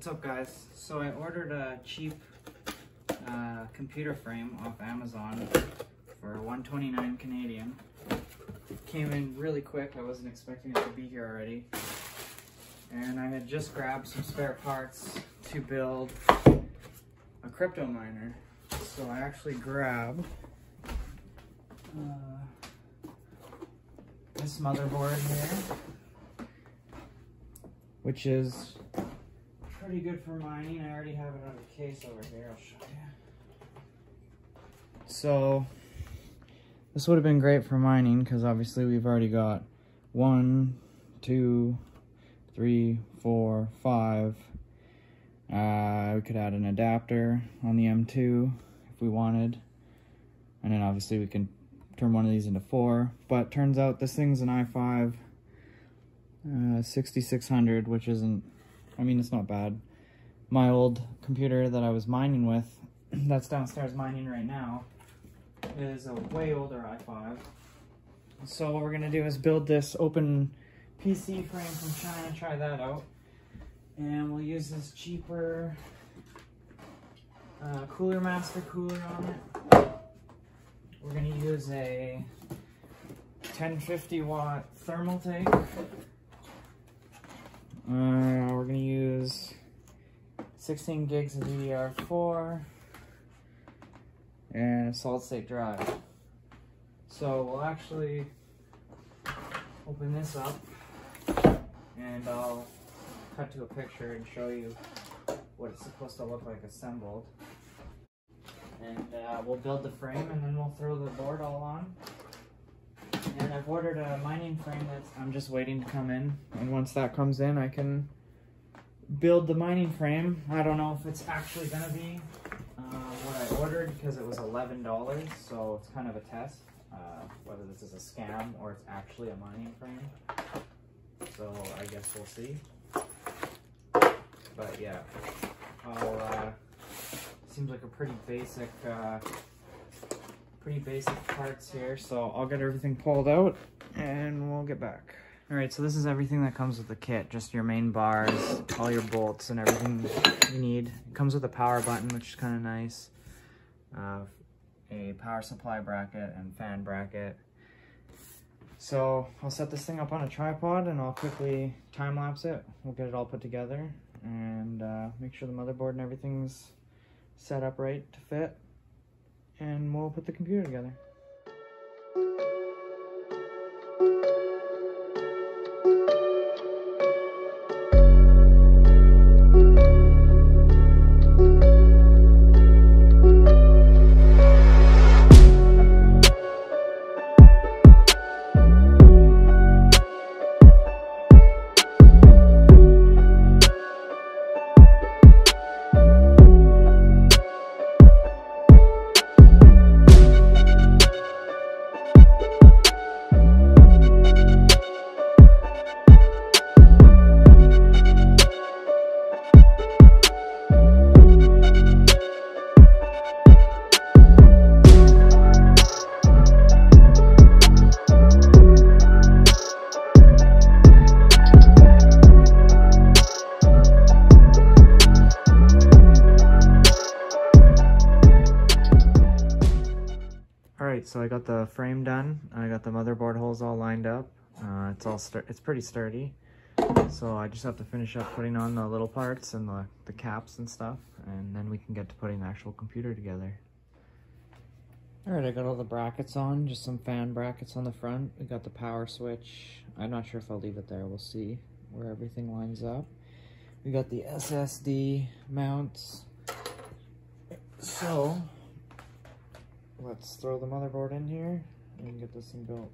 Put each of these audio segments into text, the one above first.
What's up guys? So I ordered a cheap uh, computer frame off Amazon for 129 Canadian. Came in really quick, I wasn't expecting it to be here already. And I had just grabbed some spare parts to build a crypto miner. So I actually grabbed uh, this motherboard here, which is pretty good for mining. I already have it on a case over here. I'll show you. So this would have been great for mining because obviously we've already got one, two, three, four, five. Uh, we could add an adapter on the M2 if we wanted. And then obviously we can turn one of these into four. But turns out this thing's an i5 uh, 6600, which isn't I mean, it's not bad. My old computer that I was mining with, that's downstairs mining right now, is a way older i5. So what we're gonna do is build this open PC frame from China, try that out. And we'll use this cheaper uh, Cooler Master cooler on it. We're gonna use a 1050 watt Thermaltake uh, we're gonna use 16 gigs of DDR4 and a solid state drive. So we'll actually open this up and I'll cut to a picture and show you what it's supposed to look like assembled. And uh, we'll build the frame and then we'll throw the board all on and I've ordered a mining frame that I'm just waiting to come in. And once that comes in, I can build the mining frame. I don't know if it's actually going to be uh, what I ordered because it was $11, so it's kind of a test uh, whether this is a scam or it's actually a mining frame. So I guess we'll see. But yeah, uh, seems like a pretty basic uh, pretty basic parts here, so I'll get everything pulled out and we'll get back. All right, so this is everything that comes with the kit, just your main bars, all your bolts and everything you need. It comes with a power button, which is kind of nice, uh, a power supply bracket and fan bracket. So I'll set this thing up on a tripod and I'll quickly time lapse it. We'll get it all put together and uh, make sure the motherboard and everything's set up right to fit and we'll put the computer together. Alright, so I got the frame done. I got the motherboard holes all lined up. Uh, it's all it's pretty sturdy. So I just have to finish up putting on the little parts and the, the caps and stuff, and then we can get to putting the actual computer together. Alright, I got all the brackets on, just some fan brackets on the front. We got the power switch. I'm not sure if I'll leave it there, we'll see where everything lines up. We got the SSD mounts. So, let's throw the motherboard in here and get this thing built.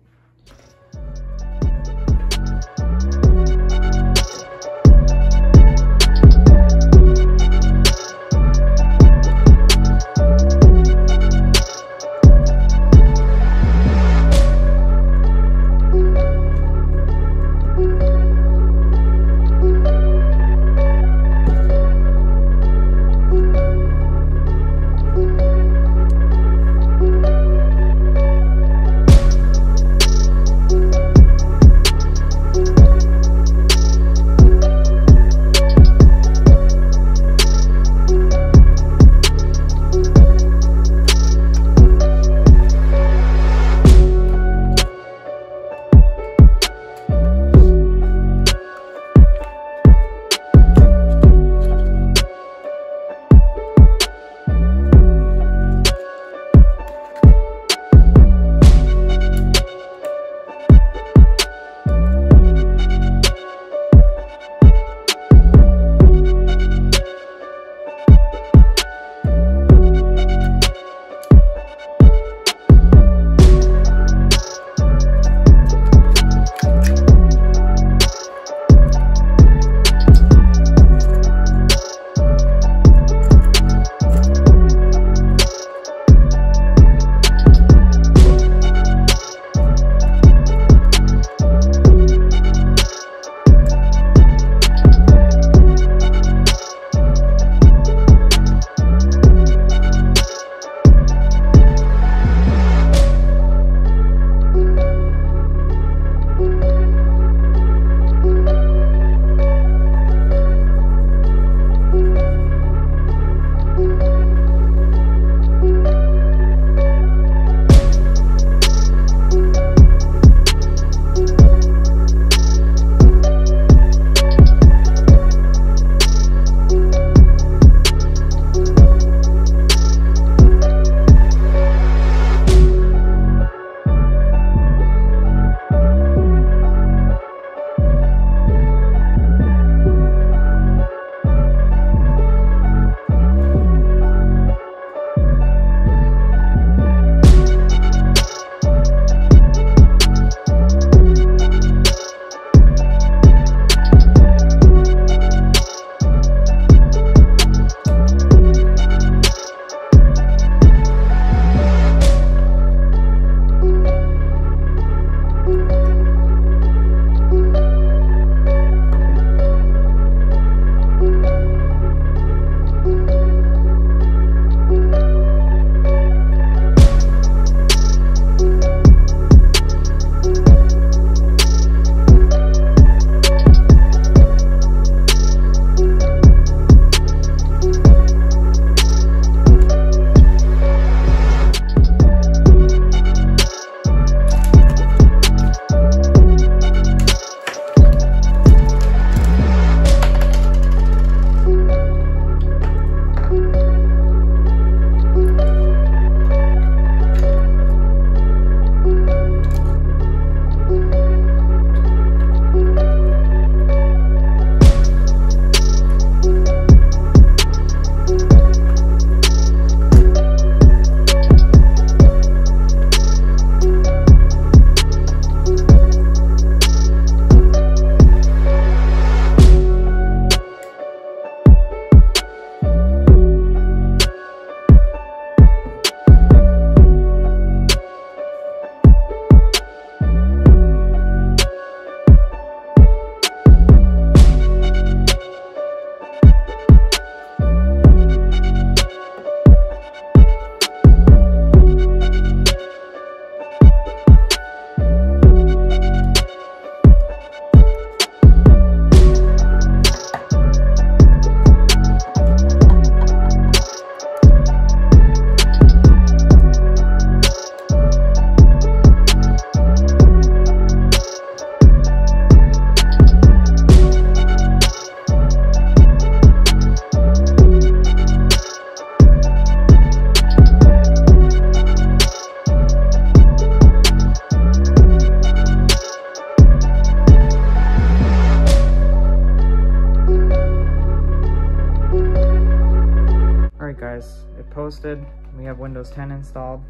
Posted. We have Windows 10 installed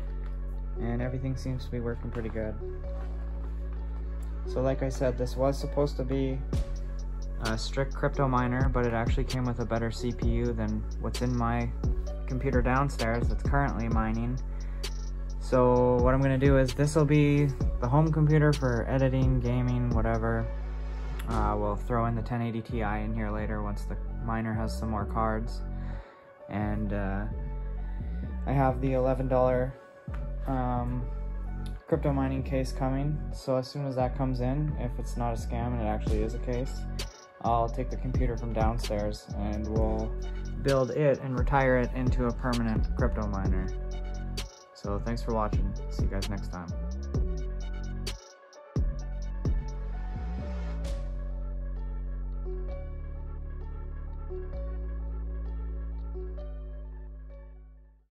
and everything seems to be working pretty good. So like I said, this was supposed to be a strict crypto miner, but it actually came with a better CPU than what's in my computer downstairs that's currently mining. So what I'm gonna do is this will be the home computer for editing, gaming, whatever. Uh, we'll throw in the 1080 Ti in here later once the miner has some more cards. And uh, I have the $11 um, crypto mining case coming. So as soon as that comes in, if it's not a scam and it actually is a case, I'll take the computer from downstairs and we'll build it and retire it into a permanent crypto miner. So thanks for watching. See you guys next time.